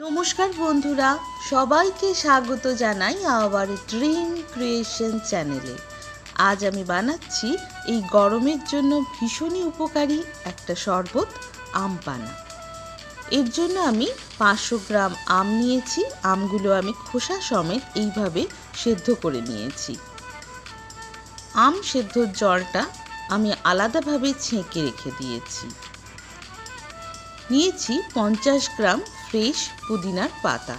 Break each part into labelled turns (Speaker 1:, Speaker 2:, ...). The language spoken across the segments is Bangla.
Speaker 1: নমস্কার বন্ধুরা, সবাইকে স্বাগত জানাই আবার ড্রিম ক্রিয়েশন চ্যানেলে আজ আমি বানাচ্ছি এই গরমের জন্য ভীষণই উপকারী একটা শরবত আম পানা এর জন্য আমি পাঁচশো গ্রাম আম নিয়েছি, আমগুলো আমি খোসা সমেত এইভাবে সেদ্ধ করে নিয়েছি। আম সেদ্ধর জলটা আমি আলাদাভাবে ছেঁকে রেখে দিয়েছি। নিয়েছি পঞ্চাশ গ্রাম ফ্রেশ পুদিনার পাতা।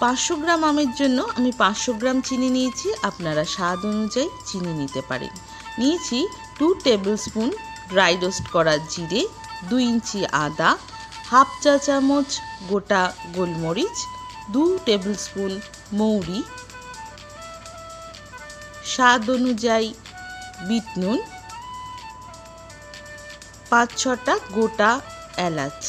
Speaker 1: পাঁচশো গ্রাম আমের জন্য আমি পাঁচশো গ্রাম চিনি নিয়েছি। আপনারা স্বাদ অনুযায়ী চিনি নিতে পারেন। নিয়েছি two tablespoon dry roast করা জিরে, দুই ইঞ্চি আদা, হাফ চা চামচ গোটা গোলমরিচ, দু টেবিল স্পুন মৌরি, স্বাদ অনুযায়ী বিট নুন, পাঁচ ছটা গোটা এলাচ।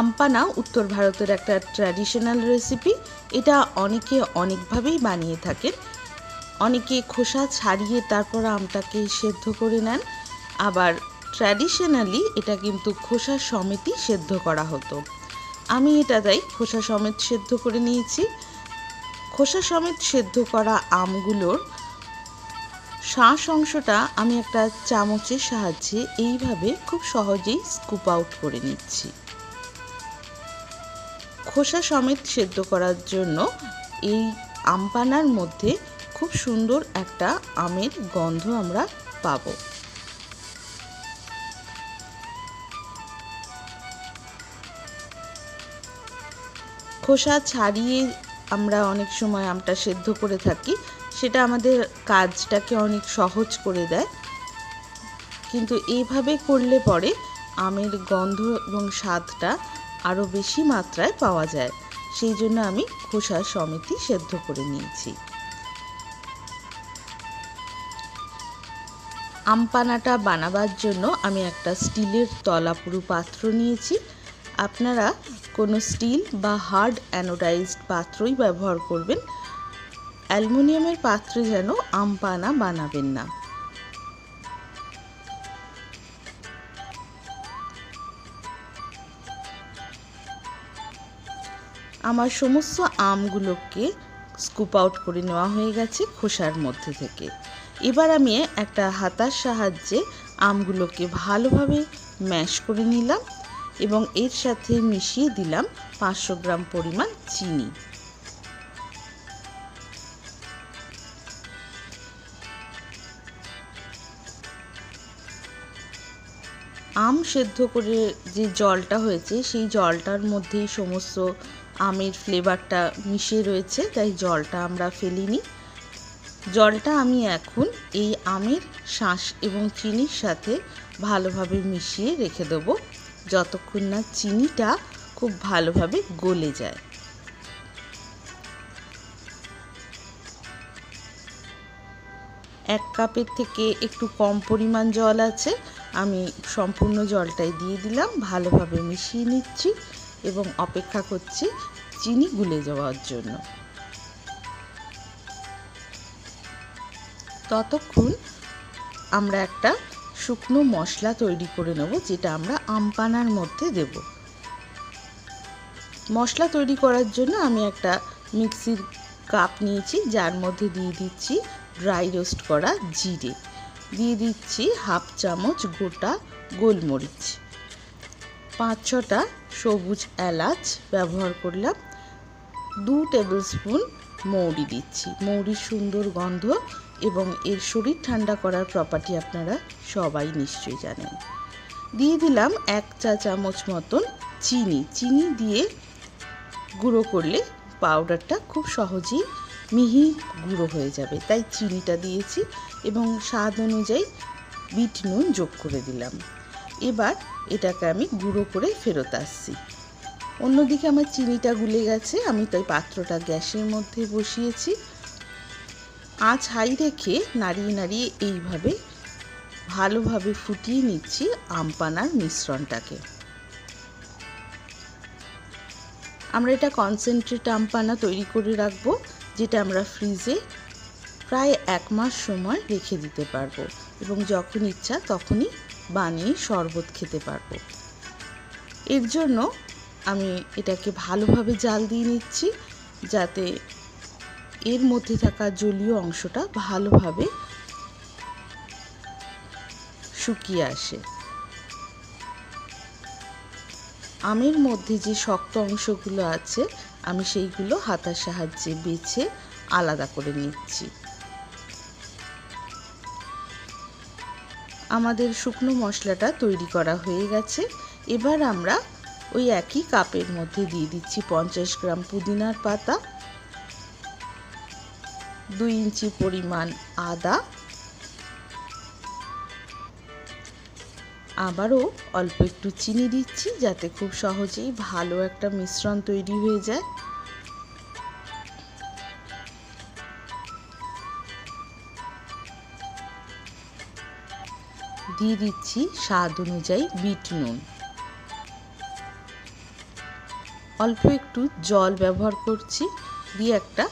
Speaker 1: আমপানা উত্তর ভারতের একটা ট্র্যাডিশনাল রেসিপি এটা অনেকে অনেকভাবেই বানিয়ে থাকেন। অনেকে খোসা ছাড়িয়ে তারপর আমটাকে সেদ্ধ করে নেন। আবার ট্র্যাডিশনালি এটা কিন্তু খোসা সমেতই সেদ্ধ করা হতো। আমি এটা তাই খোসা সমেত সেদ্ধ করে নিয়েছি। খোসা সমেত সেদ্ধ করা আমগুলোর শাঁস অংশটা আমি একটা চামচের সাহায্যে এইভাবে খুব সহজেই স্কুপ আউট করে নিচ্ছি। খোসা সমেত সেদ্ধ করার জন্য এই আমপানার মধ্যে খুব সুন্দর একটা আমের গন্ধ আমরা পাবো। খোসা ছাড়িয়ে আমরা অনেক সময় আমটা সেদ্ধ করে থাকি, সেটা আমাদের কাজটাকে অনেক সহজ করে দেয়। কিন্তু এইভাবে করলে পরে আমের গন্ধ এবং স্বাদটা আরও বেশি মাত্রায় পাওয়া যায়। সেই জন্য আমি খোসা সমেতই সেদ্ধ করে নিয়েছি। আমপানাটা বানাবার জন্য আমি একটা স্টিলের তলাপুরু পাত্র নিয়েছি। আপনারা কোনো স্টিল বা হার্ড অ্যানোডাইজড পাত্রই ব্যবহার করবেন। অ্যালুমিনিয়ামের পাত্রে যেন আমপানা বানাবেন না। আমার সমস্ত আমগুলোকে স্কুপ আউট করে নেওয়া হয়ে গেছে খোসার মধ্যে থেকে। এবার আমি একটা হাতার সাহায্যে আমগুলোকে ভালোভাবে ম্যাশ করে নিলাম। এবং এর সাথে মিশিয়ে দিলাম পাঁচশো গ্রাম পরিমাণ চিনি। আম সেদ্ধ করে যে জলটা হয়েছে, সেই জলটার মধ্যেই সমস্ত আমের ফ্লেভারটা মিশে রয়েছে, তাই জলটা আমরা ফেলিনি। জলটা আমি এখন এই আমের শাঁস এবং চিনির সাথে ভালোভাবে মিশিয়ে রেখে দেবো। যতক্ষণ না চিনিটা খুব ভালোভাবে গলে যায়। এক কাপের থেকে একটু কম পরিমাণ জল আছে, আমি সম্পূর্ণ জলটাই দিয়ে দিলাম, ভালোভাবে মিশিয়ে নিচ্ছি এবং অপেক্ষা করছি চিনি গুলে যাওয়ার জন্য। ততক্ষণ আমরা একটা শুকনো মশলা তৈরি করে নেব, যেটা আমরা আমপানার মধ্যে দেব। মশলা তৈরি করার জন্য আমি একটা মিক্সির কাপ নিয়েছি, যার মধ্যে দিয়ে দিচ্ছি ড্রাই রোস্ট করা জিরে। দিয়ে দিচ্ছি হাফ চামচ গোটা গোলমরিচ। পাঁচ ছটা সবুজ এলাচ ব্যবহার করলাম। দু টেবিল স্পুন মৌরি দিচ্ছি। মৌরির সুন্দর গন্ধ এবং এর শরীর ঠান্ডা করার প্রপার্টি আপনারা সবাই নিশ্চয়ই জানেন। দিয়ে দিলাম এক চা চামচ মতন চিনি। চিনি দিয়ে গুঁড়ো করলে পাউডারটা খুব সহজেই মিহি গুঁড়ো হয়ে যাবে। তাই চিনিটা দিয়েছি এবং স্বাদ অনুযায়ী বিট নুন যোগ করে দিলাম। এবার এটাকে আমি গুঁড়ো করে ফেরত আসছি। অন্যদিকে আমার চিনিটা গুলে গেছে, আমি তাই পাত্রটা গ্যাসের মধ্যে বসিয়েছি। আঁচ হাই রেখে নাড়িয়ে নাড়িয়ে এইভাবে ভালোভাবে ফুটিয়ে নিচ্ছি আমপানার মিশ্রণটাকে। আমরা এটা কনসেন্ট্রেট আমপানা তৈরি করে রাখব, যেটা আমরা ফ্রিজে প্রায় এক মাস সময় রেখে দিতে পারব এবং যখন ইচ্ছা তখনই বানিয়ে শরবত খেতে পারব। এর জন্য আমি এটাকে ভালোভাবে জাল দিয়ে নিচ্ছি, যাতে এর মধ্যে থাকা জলীয় অংশটা ভালোভাবে শুকিয়ে আসে। আমের মধ্যে যে শক্ত অংশগুলো আছে, আমি সেইগুলো হাতার সাহায্যে বেছে আলাদা করে নিচ্ছি। আমাদের শুকনো মশলাটা তৈরি করা হয়ে গেছে। এবার আমরা ওই একই কাপের মধ্যে দিয়ে দিচ্ছি পঞ্চাশ গ্রাম পুদিনার পাতা দুই ইঞ্চি পরিমাণ আদা। আবারও অল্প একটু চিনি দিচ্ছি যাতে খুব সহজেই ভালো একটা মিশ্রণ তৈরি হয়ে যায়। দিয়ে দিচ্ছি স্বাদ অনুযায়ী বিট নুন। অল্প একটু জল ব্যবহার করছি, দিয়ে একটা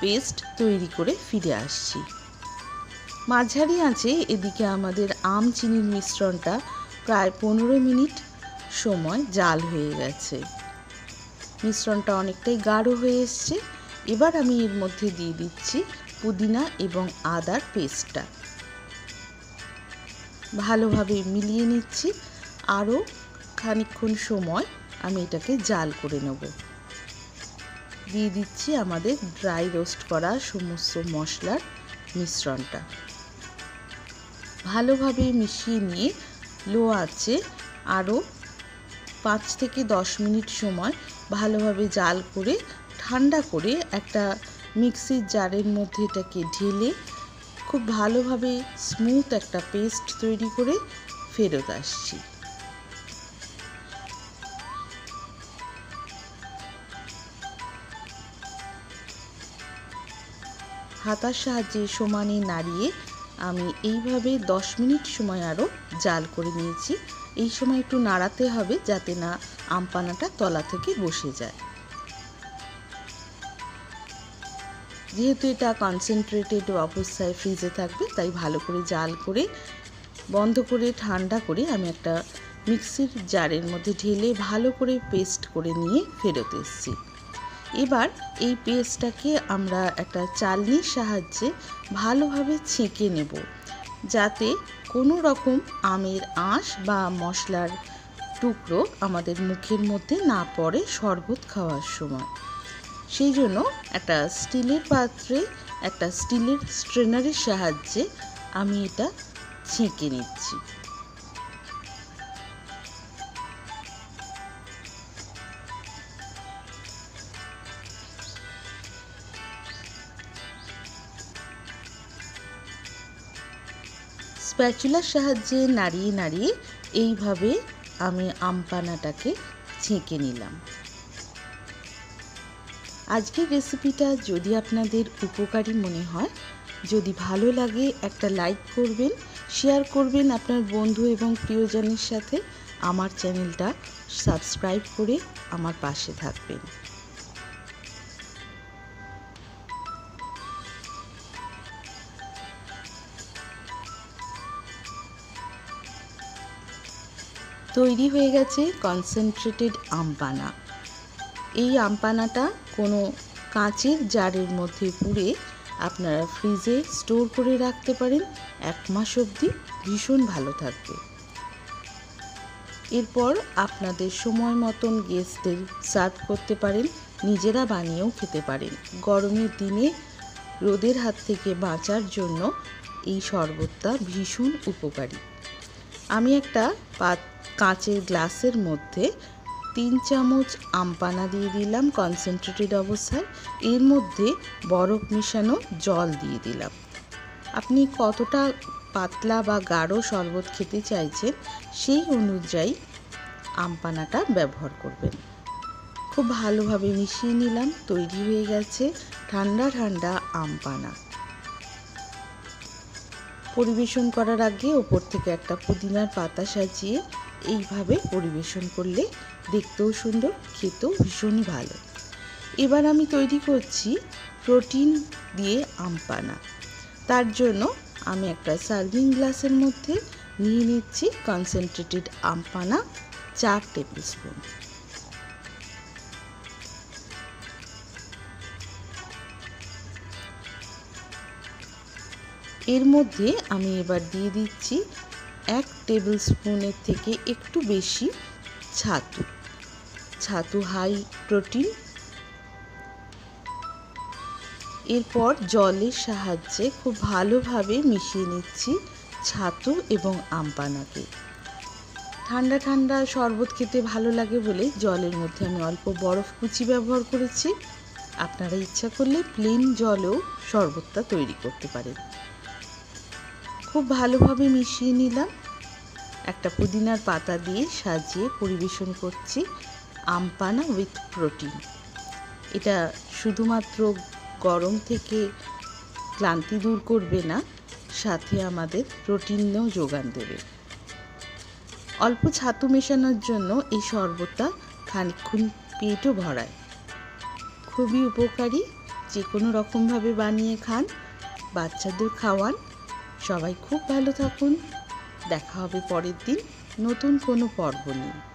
Speaker 1: পেস্ট তৈরি করে ফিরে আসছি। মাঝারি আছে এদিকে আমাদের আম চিনির মিশ্রণটা প্রায় পনেরো মিনিট সময় জাল হয়ে গেছে। মিশ্রণটা অনেকটাই গাঢ় হয়ে এসছে। এবার আমি এর মধ্যে দিয়ে দিচ্ছি পুদিনা এবং আদার পেস্টটা। ভালোভাবে মিলিয়ে নিচ্ছি। আরও খানিক্ষণ সময় আমি এটাকে জাল করে নেব। দিয়ে দিচ্ছি আমাদের ড্রাই রোস্ট করা সমস্ত মশলার মিশ্রণটা। ভালোভাবে মিশিয়ে নিয়ে লো আছে আরও পাঁচ থেকে দশ মিনিট সময় ভালোভাবে জাল করে, ঠান্ডা করে একটা মিক্সির জারের মধ্যে এটাকে ঢেলে খুব ভালোভাবে স্মুথ একটা পেস্ট তৈরি করে ফেরত আসছি। হাতার সাহায্যে সমানে নাড়িয়ে আমি এইভাবে দশ মিনিট সময় আরও জাল করে নিয়েছি। এই সময় একটু নাড়াতে হবে যাতে না আমপানাটা তলা থেকে বসে যায়। যেহেতু এটা কনসেন্ট্রেটেড অবস্থায় ফ্রিজে থাকবে, তাই ভালো করে জাল করে, বন্ধ করে, ঠান্ডা করে আমি একটা মিক্সির জারের মধ্যে ঢেলে ভালো করে পেস্ট করে নিয়ে ফেরত এসেছি। এবার এই পেস্টটাকে আমরা একটা চালনির সাহায্যে ভালোভাবে ছেঁকে নেব, যাতে কোনো রকম আমের আঁশ বা মশলার টুকরো আমাদের মুখের মধ্যে না পড়ে শরবত খাওয়ার সময়। সেই জন্য একটা স্টিলের পাত্রে একটা স্টিলের স্ট্রেনারের সাহায্যে আমি এটা ছেঁকে নিচ্ছি। স্প্যাচুলার সাহায্যে নাড়িয়ে নাড়িয়ে এইভাবে আমি আমপানাটাকে ছেঁকে নিলাম। আজকের রেসিপিটা যদি আপনাদের উপকারী মনে হয়, যদি ভালো লাগে একটা লাইক করবেন, শেয়ার করবেন আপনার বন্ধু এবং প্রিয়জনের সাথে, আমার চ্যানেলটা সাবস্ক্রাইব করে আমার পাশে থাকবেন। তৈরি হয়ে গেছে কনসেন্ট্রেটেড আমপানা। এই আমপানাটা কোনো কাঁচের জারের মধ্যে পুড়ে আপনারা ফ্রিজে স্টোর করে রাখতে পারেন, এক মাস অবধি ভীষণ ভালো থাকবে। এরপর আপনাদের সময় মতন গেস্টদের সার্ভ করতে পারেন, নিজেরা বানিয়েও খেতে পারেন। গরমের দিনে রোদের হাত থেকে বাঁচার জন্য এই শরবতটা ভীষণ উপকারী। আমি একটা পাত কাঁচের গ্লাসের মধ্যে তিন চামচ আমপানা দিয়ে দিলাম কনসেন্ট্রেটেড অবস্থায়। এর মধ্যে বরফ মেশানো জল দিয়ে দিলাম। আপনি কতটা পাতলা বা গাঢ় শরবত খেতে চাইছেন, সেই অনুযায়ী আমপানাটা ব্যবহার করবেন। খুব ভালোভাবে মিশিয়ে নিলাম, তৈরি হয়ে গেছে ঠান্ডা ঠান্ডা আমপানা। পরিবেশন করার আগে ওপর থেকে একটা পুদিনার পাতা সাজিয়ে এইভাবে পরিবেশন করলে দেখতেও সুন্দর, খেতেও ভীষণই ভালো। এবার আমি তৈরি করছি প্রোটিন দিয়ে আমপানা তার জন্য আমি একটা সার্ভিং গ্লাসের মধ্যে নিয়ে নিচ্ছি কনসেন্ট্রেটেড আমপানা চার টেবিল স্পুন এর মধ্যে আমি এবার দিয়ে দিচ্ছি এক টেবিল স্পুনের থেকে একটু বেশি ছাতু। ছাতু হাই প্রোটিন এরপর জলের সাহায্যে খুব ভালোভাবে মিশিয়ে নিচ্ছি ছাতু এবং আমপানাকে ঠান্ডা ঠান্ডা শরবত খেতে ভালো লাগে বলে জলের মধ্যে আমি অল্প বরফ কুচি ব্যবহার করেছি। আপনারা ইচ্ছা করলে প্লেন জলেও শরবতটা তৈরি করতে পারেন। খুব ভালোভাবে মিশিয়ে নিলাম। একটা পুদিনার পাতা দিয়ে সাজিয়ে পরিবেশন করছি আমপানা উইথ প্রোটিন এটা শুধুমাত্র গরম থেকে ক্লান্তি দূর করবে না, সাথে আমাদের প্রোটিনও যোগান দেবে। অল্প ছাতু মেশানোর জন্য এই শরবতটা খানিক্ষণ পেটও ভরায়। খুবই উপকারী যে কোনো রকমভাবে বানিয়ে খান, বাচ্চাদের খাওয়ান। সবাই খুব ভালো থাকুন। দেখা হবে পরের দিন নতুন কোনো পর্ব নিয়ে।